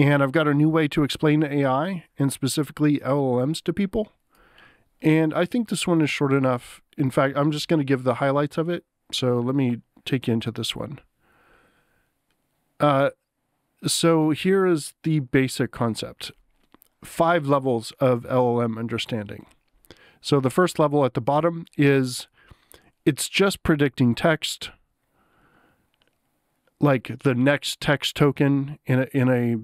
And I've got a new way to explain AI and specifically LLMs to people. And I think this one is short enough. In fact, I'm just going to give the highlights of it. So let me take you into this one. Uh, so here is the basic concept five levels of LLM understanding. So the first level at the bottom is it's just predicting text, like the next text token in a, in a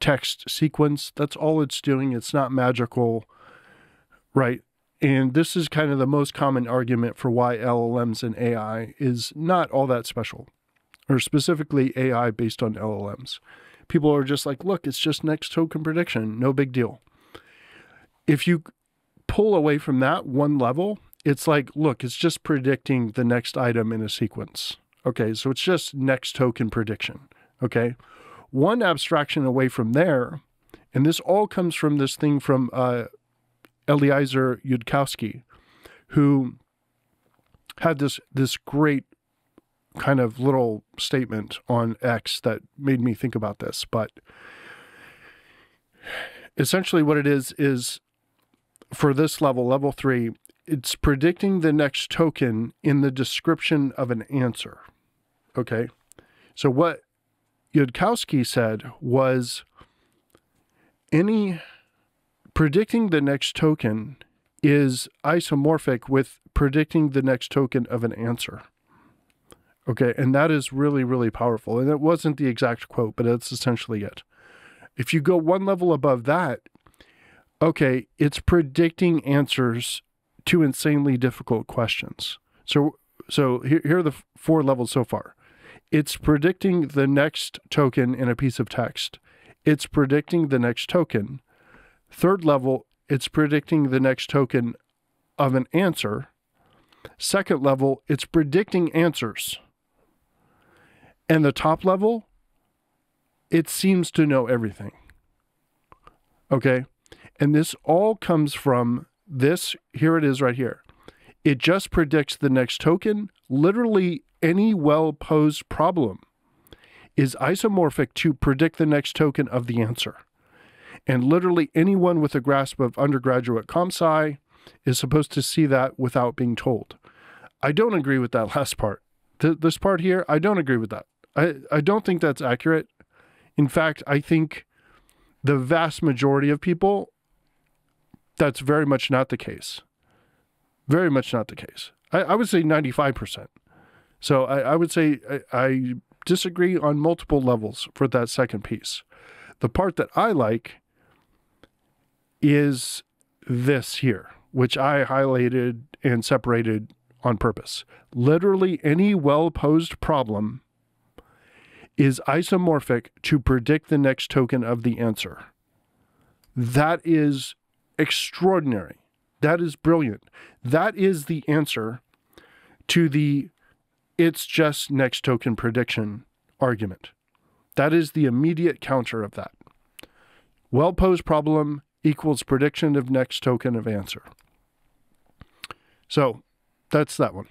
text sequence. That's all it's doing. It's not magical, right? And this is kind of the most common argument for why LLMs and AI is not all that special, or specifically AI based on LLMs. People are just like, look, it's just next token prediction, no big deal. If you pull away from that one level, it's like, look, it's just predicting the next item in a sequence. Okay, so it's just next token prediction. Okay, one abstraction away from there, and this all comes from this thing from uh, Eliezer Yudkowsky, who had this this great kind of little statement on X that made me think about this. But essentially, what it is is for this level, level three, it's predicting the next token in the description of an answer. Okay. So what Yudkowsky said was any predicting the next token is isomorphic with predicting the next token of an answer. Okay, and that is really, really powerful. And it wasn't the exact quote, but it's essentially it. If you go one level above that, okay, it's predicting answers to insanely difficult questions. So, so here, here are the four levels so far. It's predicting the next token in a piece of text. It's predicting the next token. Third level, it's predicting the next token of an answer. Second level, it's predicting answers. And the top level, it seems to know everything. Okay. And this all comes from this. Here it is right here. It just predicts the next token. Literally, any well posed problem is isomorphic to predict the next token of the answer. And literally, anyone with a grasp of undergraduate comp sci is supposed to see that without being told. I don't agree with that last part. Th- this part here, I don't agree with that. I, I don't think that's accurate. In fact, I think the vast majority of people, that's very much not the case. Very much not the case. I, I would say 95%. So I, I would say I, I disagree on multiple levels for that second piece. The part that I like is this here, which I highlighted and separated on purpose. Literally any well posed problem is isomorphic to predict the next token of the answer. That is extraordinary. That is brilliant. That is the answer to the it's just next token prediction argument. That is the immediate counter of that. Well posed problem equals prediction of next token of answer. So that's that one.